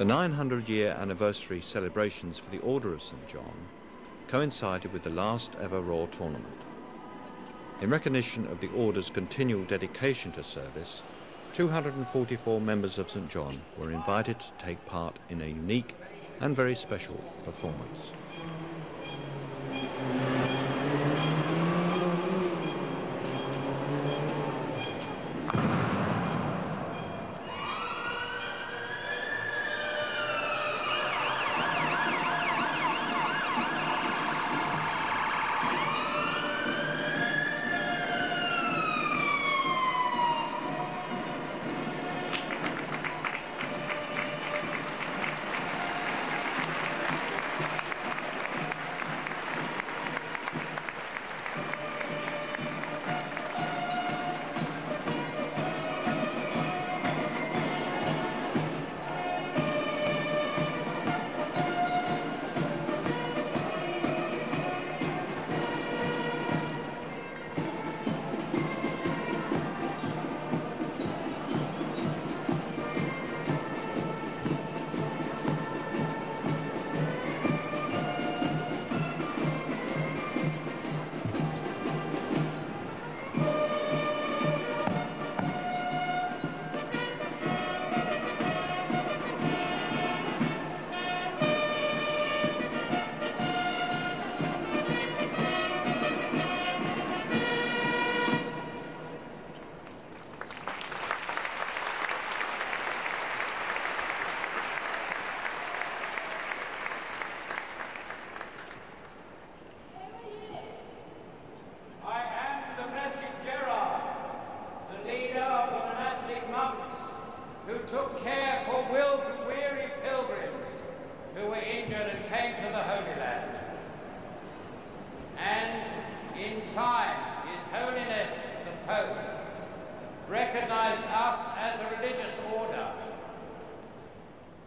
The 900 year anniversary celebrations for the Order of St. John coincided with the last ever Royal Tournament. In recognition of the Order's continual dedication to service, 244 members of St. John were invited to take part in a unique and very special performance.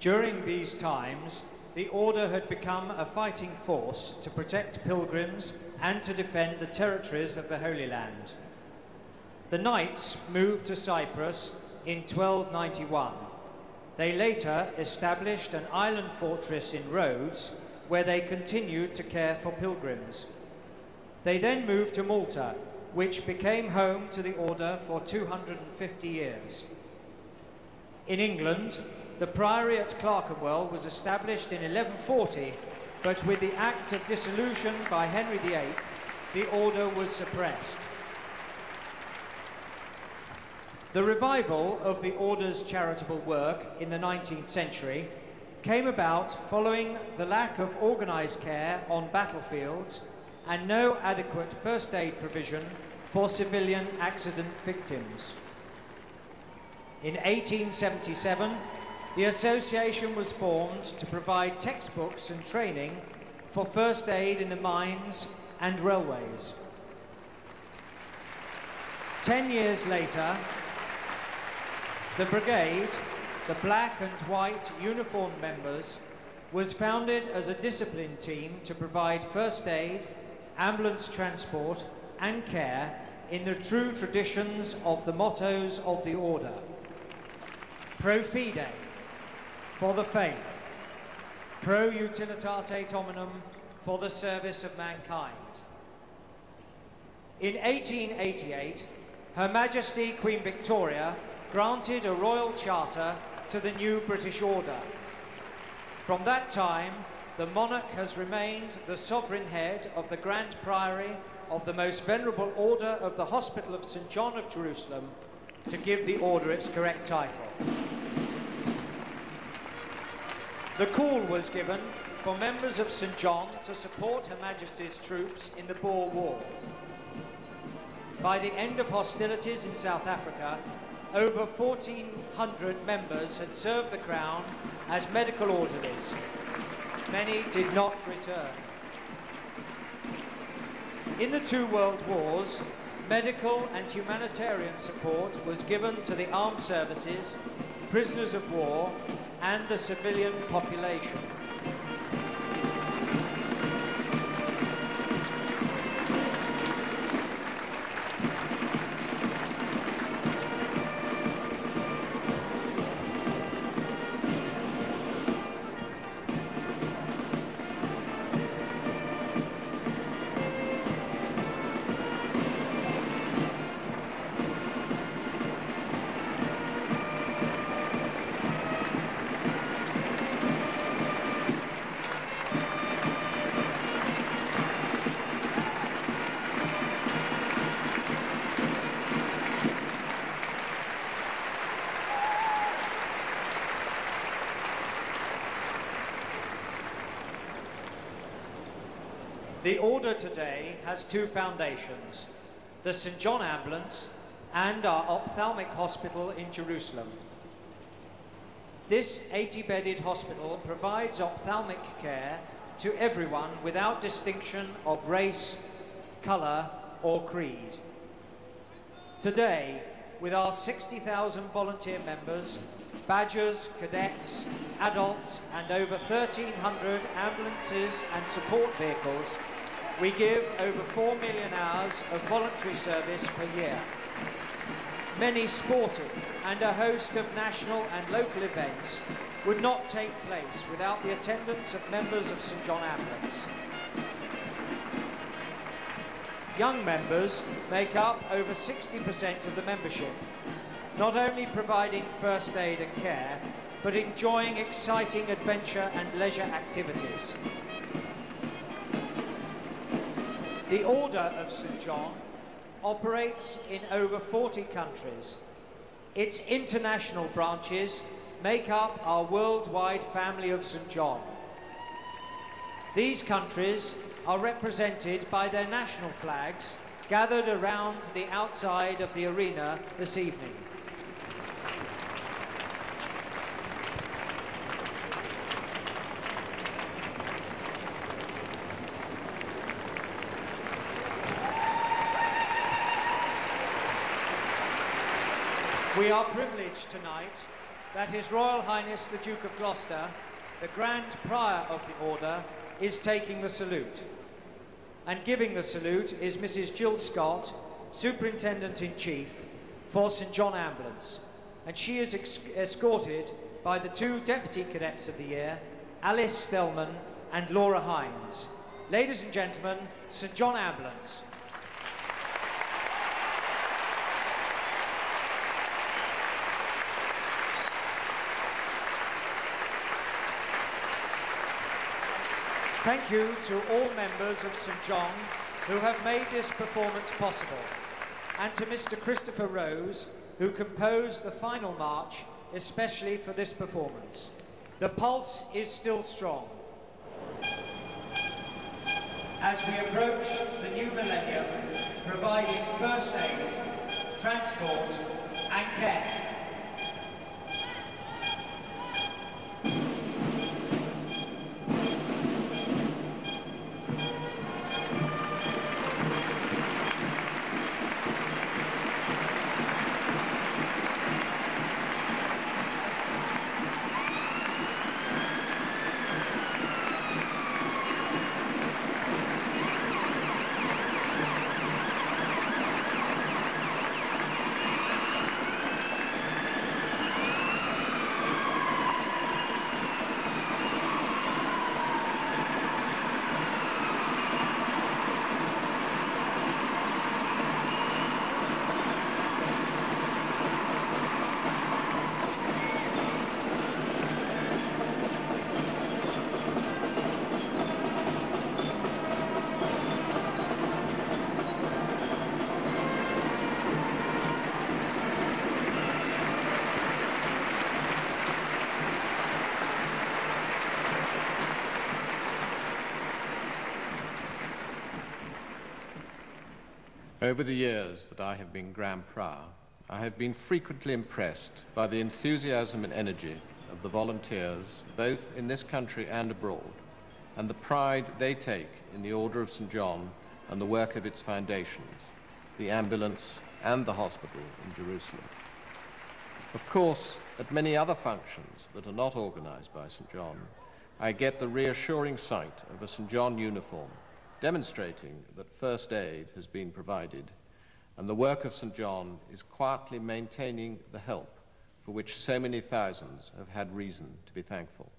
During these times, the Order had become a fighting force to protect pilgrims and to defend the territories of the Holy Land. The Knights moved to Cyprus in 1291. They later established an island fortress in Rhodes where they continued to care for pilgrims. They then moved to Malta, which became home to the Order for 250 years. In England, the priory at Clerkenwell was established in 1140, but with the Act of Dissolution by Henry VIII, the order was suppressed. The revival of the order's charitable work in the 19th century came about following the lack of organised care on battlefields and no adequate first aid provision for civilian accident victims. In 1877, the association was formed to provide textbooks and training for first aid in the mines and railways. Ten years later, the brigade, the black and white uniformed members, was founded as a discipline team to provide first aid, ambulance transport and care in the true traditions of the mottos of the order. Pro fide, for the faith. Pro utilitate hominum, for the service of mankind. In 1888, Her Majesty Queen Victoria granted a royal charter to the new British order. From that time, the monarch has remained the sovereign head of the Grand Priory of the most venerable order of the Hospital of St. John of Jerusalem to give the order its correct title. The call was given for members of St. John to support Her Majesty's troops in the Boer War. By the end of hostilities in South Africa, over 1,400 members had served the Crown as medical orderlies. Many did not return. In the two world wars, medical and humanitarian support was given to the armed services, prisoners of war, and the civilian population. The Order today has two foundations, the St. John Ambulance and our ophthalmic hospital in Jerusalem. This 80-bedded hospital provides ophthalmic care to everyone without distinction of race, colour or creed. Today, with our 60,000 volunteer members, badgers, cadets, adults and over 1,300 ambulances and support vehicles, we give over 4 million hours of voluntary service per year. Many sporting and a host of national and local events would not take place without the attendance of members of St John Ambulance. Young members make up over 60% of the membership, not only providing first aid and care, but enjoying exciting adventure and leisure activities. The Order of St John operates in over 40 countries. Its international branches make up our worldwide family of St John. These countries are represented by their national flags gathered around the outside of the arena this evening. We are privileged tonight that His Royal Highness the Duke of Gloucester, the Grand Prior of the Order, is taking the salute. And giving the salute is Mrs. Jill Scott, Superintendent-in-Chief for St John Ambulance. And she is escorted by the two Deputy Cadets of the Year, Alice Stellman and Laura Hines. Ladies and gentlemen, St John Ambulance. Thank you to all members of St John who have made this performance possible, and to Mr Christopher Rose, who composed the final march especially for this performance. The pulse is still strong. As we approach the new millennium, providing first aid, transport and care. Over the years that I have been Grand Prior, I have been frequently impressed by the enthusiasm and energy of the volunteers, both in this country and abroad, and the pride they take in the Order of St. John and the work of its foundations, the ambulance and the hospital in Jerusalem. Of course, at many other functions that are not organized by St. John, I get the reassuring sight of a St. John uniform demonstrating that first aid has been provided, and the work of St. John is quietly maintaining the help for which so many thousands have had reason to be thankful.